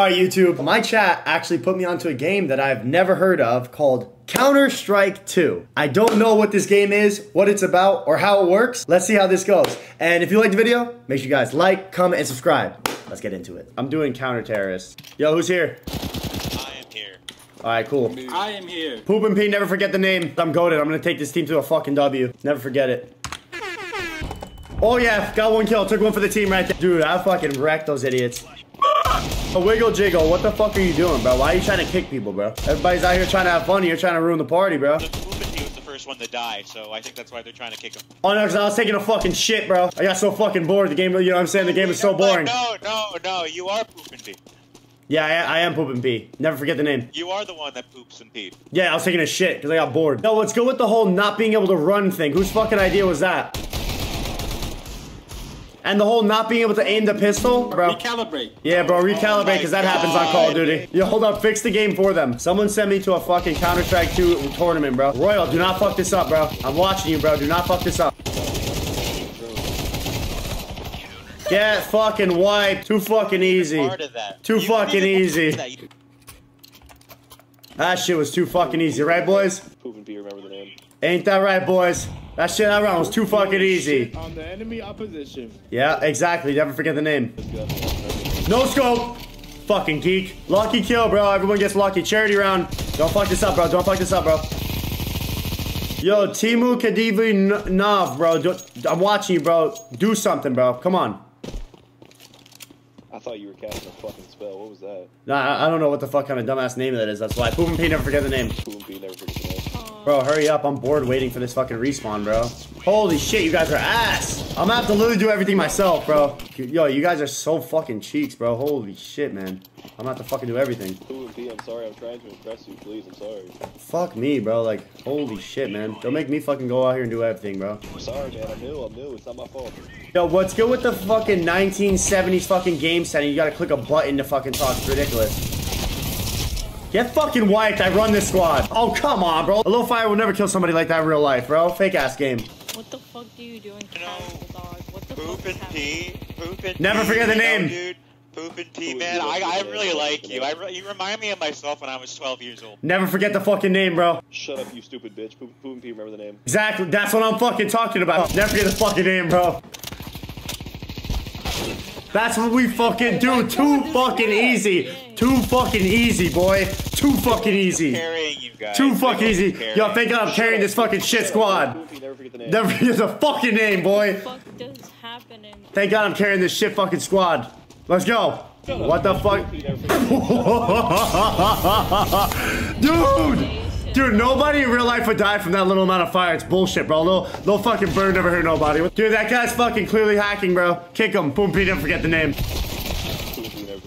Alright, YouTube. My chat actually put me onto a game that I've never heard of called Counter-Strike 2. I don't know what this game is, what it's about, or how it works. Let's see how this goes. And if you liked the video, make sure you guys like, comment, and subscribe. Let's get into it. I'm doing counter-terrorist. Yo, who's here? I am here. Alright, cool. I am here. Poop and P, never forget the name. I'm goaded. I'm gonna take this team to a fucking W. Never forget it. Oh yeah, got one kill. Took one for the team right there. Dude, I fucking wrecked those idiots. A wiggle jiggle, what the fuck are you doing, bro? Why are you trying to kick people, bro? Everybody's out here trying to have fun. You're trying to ruin the party, bro. Was the first one to die, so I think that's why they're trying to kick him. Oh no, because I was taking a fucking shit, bro. I got so fucking bored. The game, you know what I'm saying? The game is so boring. No, no, no, you are Poopity. Yeah, I, I am pooping P. Never forget the name. You are the one that poops and peep. Yeah, I was taking a shit because I got bored. No, let's go with the whole not being able to run thing. Whose fucking idea was that? And the whole not being able to aim the pistol, bro. Recalibrate. Yeah, bro, recalibrate, because that happens on Call of Duty. Yo, hold up, fix the game for them. Someone send me to a fucking Counter-Strike 2 tournament, bro. Royal, do not fuck this up, bro. I'm watching you, bro. Do not fuck this up. Get fucking wiped. Too fucking easy. Part of that. Too fucking easy. that. Shit was too fucking easy, right, boys? Poop and remember the name. Ain't that right, boys? That shit that round was too fucking easy. On the enemy opposition. Yeah, exactly. Never forget the name. No scope. Fucking geek. Lucky kill, bro. Everyone gets lucky. Charity round. Don't fuck this up, bro. Don't fuck this up, bro. Yo, Timu Kadivi N- Nav, bro. Do I'm watching you, bro. Do something, bro. Come on. I thought you were casting a fucking spell. What was that? Nah, I, I don't know what the fuck kind of dumbass name that is. That's why. Poop and P never forget the name. Poop and P, Bro, hurry up. I'm bored waiting for this fucking respawn, bro. Holy shit, you guys are ass. I'm gonna have to literally do everything myself, bro. Yo, you guys are so fucking cheeks, bro. Holy shit, man. I'm gonna have to fucking do everything. Poop and P, I'm sorry. I'm trying to impress you. Please, I'm sorry. Fuck me, bro. Like, holy shit, man. Don't make me fucking go out here and do everything, bro. I'm sorry, man. I'm new. I'm new. It's not my fault. Yo, what's good with the fucking 1970s fucking game setting? You gotta click a button to fucking talk. It's ridiculous. Get fucking wiped. I run this squad. Oh, come on, bro. A little fire will never kill somebody like that in real life, bro. Fake ass game. What the fuck do you do in You know, casual dog? What the Poop fuck is and pee. Poop and Never pee, forget the you know, name. dude. Poop and pee, man. I, I really like you. I, re- you remind me of myself when I was 12 years old. Never forget the fucking name, bro. Shut up, you stupid bitch. Poop, Poop and P, remember the name. Exactly. That's what I'm fucking talking about. Never forget the fucking name, bro. That's what we fucking do. Too fucking easy. Too fucking easy, boy. Too fucking easy. Carrying you guys. Too fucking easy. Carrying. Yo, thank God I'm carrying this fucking shit squad. and P, never forget the name. Never forget the fucking name, boy. What the fuck does happen in Thank God I'm carrying this shit fucking squad. Let's go. What the fuck? Poop and P, never forget the name. Dude! Dude, nobody in real life would die from that little amount of fire. It's bullshit, bro. Little, little fucking bird never hurt nobody. Dude, that guy's fucking clearly hacking, bro. Kick him. Boom, P, don't forget the name. Never.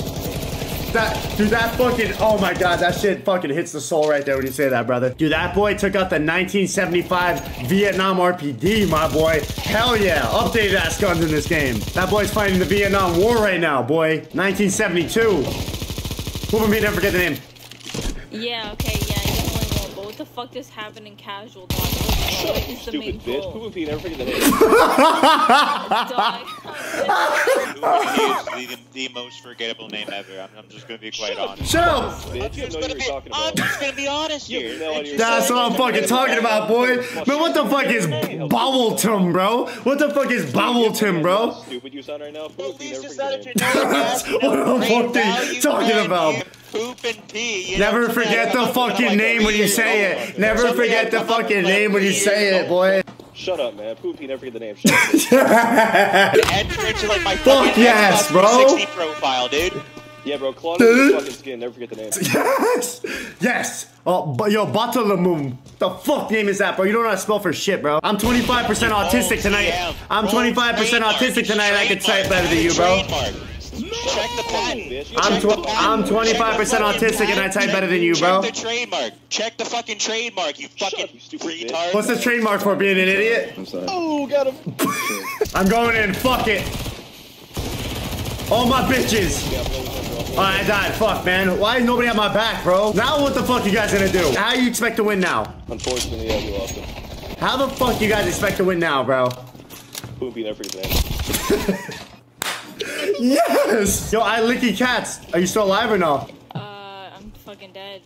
That, dude, that fucking, oh my god, that shit fucking hits the soul right there when you say that, brother. Dude, that boy took out the 1975 Vietnam RPD, my boy. Hell yeah, updated ass guns in this game. That boy's fighting the Vietnam War right now, boy. 1972. Boom, P, don't forget the name. Yeah, okay, what the fuck does happen in casual dog? What, what is the Stupid bitch. goal? Poop and P, never forget the name. Dog. Poop and pee is the, the most forgettable name ever. I'm, I'm just gonna be quite honest. Shut up! Bitch, I'm just gonna be, what you're talking I'm about. just gonna be honest here. no That's what I'm fucking talking about, boy. Man, what the fuck is Bowelton, bro? What the fuck is Bowelton, bro? Stupid you sound right now. Poop and P, least never forget the name. generic What the Great fuck are you talking about? Name, Poop and pee. You Never something forget the come up with fucking name when you say it. Never forget the come up with fucking name when you years say it, boy. Shut up, man. Poop and never forget the name. Shut up. Enter into like my Fuck fucking yes, Xbox bro. 360 profile, dude. Yeah, bro. Claude is fucking skin. Never forget the name. Yes! Yes! Oh, but yo, Batalamum. The fuck name is that, bro? You don't know how to spell for shit, bro. I'm 25% autistic tonight. I'm 25% autistic tonight. I can type better than you, bro. Check the patent. Bitch, you I'm, tw- I'm 25% Check autistic and I type better than you, bro. Check the trademark. Check the fucking trademark, you fucking up, you stupid bitch. retard. What's the trademark for being an idiot? I'm sorry. Oh, got him. I'm going in. Fuck it. All my bitches. Yeah, blow his head, Oh, I died. Fuck, man. Why is nobody on my back, bro? Now what the fuck you guys gonna do? How you expect to win now? Unfortunately, yeah, we lost him. How the fuck you guys expect to win now, bro? Poop and P, never forget the name. Yes! Yo, I licky cats. Are you still alive or no? Uh, I'm fucking dead.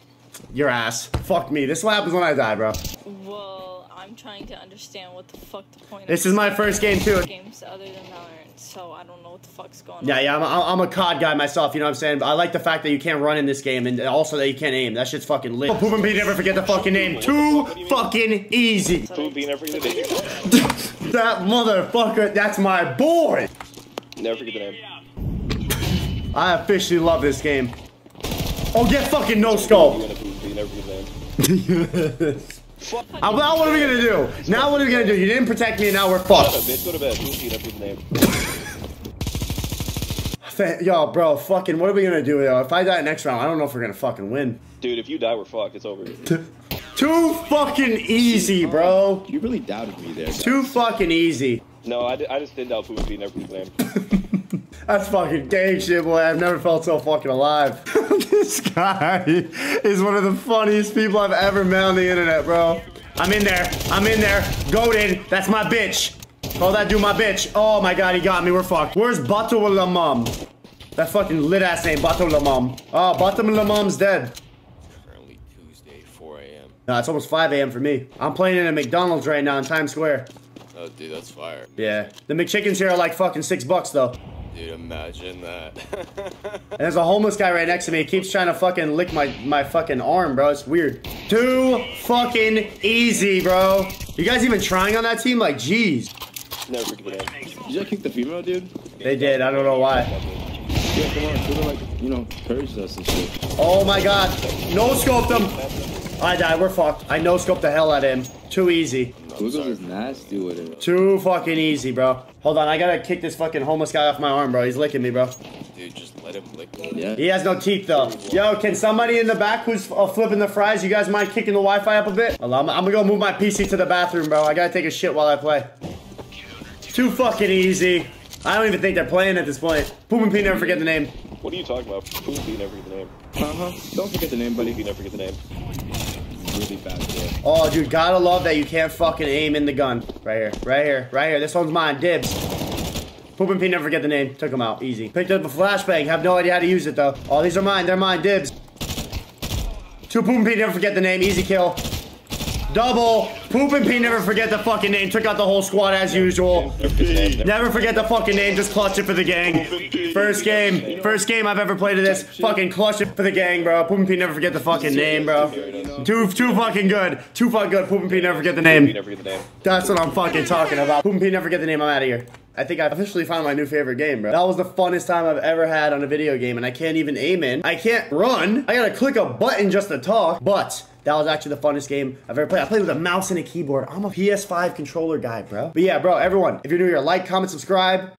Your ass. Fuck me. This is what happens when I die, bro. Well, I'm trying to understand what the fuck the point This of is my first game too. games other than Valorant, so I don't know what the fuck's going Yeah, on. yeah, yeah, I'm a, I'm a COD guy myself, you know what I'm saying? But I like the fact that you can't run in this game and also that you can't aim. That shit's fucking lit. Poop and Pete, never forget the fucking name. Too fucking easy. Poopy, never forget the name. That motherfucker, that's my boy. Never forget the name. I officially love this game. Oh, get fucking no You're scope. gonna poopy, never forget the name. Fuck. Uh, Now what are we gonna do? Now what are we gonna do? You didn't protect me and now we're fucked. bitch. Go to bed. Poopy, never forget the name. Fa- Yo, bro, fucking, what are we gonna do, yo? If I die next round, I don't know if we're gonna fucking win. Dude, if you die, we're fucked. It's over. Too fucking easy, bro. You really doubted me there. guys. Too fucking easy. No, I, di- I just did out poopy, never forget the name. That's fucking gang shit, boy. I've never felt so fucking alive. this guy is one of the funniest people I've ever met on the internet, bro. I'm in there. I'm in there. Goaded. That's my bitch. Call that dude my bitch. Oh my god, he got me. We're fucked. Where's Bato La Mum? That fucking lit ass name, Bato La Mum. Oh, Bato La Mum's dead. Currently Tuesday, 4 a.m. No, it's almost 5 a.m. for me. I'm playing in a McDonald's right now in Times Square. Oh, dude, that's fire. Yeah. The McChickens here are like fucking six bucks though. Dude, imagine that. And there's a homeless guy right next to me. He keeps trying to fucking lick my, my fucking arm, bro. It's weird. Too fucking easy, bro. You guys even trying on that team? Like, jeez. Never forget. Did you just kick the female, dude? They did. I don't know why. Yeah, come on. Should have, like, you know, encouraged us and shit. Oh my god. No scoped him. I died. We're fucked. I no scoped the hell out of him. Too easy. Wiggles is nasty with it. Too fucking easy, bro. Hold on. I gotta kick this fucking homeless guy off my arm, bro. He's licking me, bro. Dude, just let him lick me. Yeah. He has no teeth, though. Yo, can somebody in the back who's uh, flipping the fries, you guys mind kicking the Wi-Fi up a bit? Hold I'm, I'm gonna go move my PC to the bathroom, bro. I gotta take a shit while I play. Too fucking easy. I don't even think they're playing at this point. Poop and Pete, never forget the name. What are you talking about? Poopy, never forget the name. Uh-huh. Don't forget the name, buddy. Poopy, never forget the name. Really bad there. Oh, dude, gotta love that you can't fucking aim in the gun. Right here, right here, right here. This one's mine, dibs. Poop and Pete, never forget the name. Took him out, easy. Picked up a flashbang, have no idea how to use it though. Oh, these are mine, they're mine, dibs. Two Poop and Pete, never forget the name, easy kill. Double. Poop and Pete, never forget the fucking name. Took out the whole squad as usual. Never forget the name. Never Never forget the fucking name, just clutch it for the gang. First game, first game I've ever played of this. Fucking clutch it for the gang, bro. Poop and Pete, never forget the fucking name, bro. Too, too fucking good. Too fucking good. Poop and Pete, never forget the name. never forget the name. That's what I'm fucking talking about. Poop and Pete, never forget the name. I'm out of here. I think I officially found my new favorite game, bro. That was the funnest time I've ever had on a video game, and I can't even aim in. I can't run. I gotta click a button just to talk, but that was actually the funnest game I've ever played. I played with a mouse and a keyboard. I'm a PS5 controller guy, bro. But yeah, bro, everyone, if you're new here, like, comment, subscribe.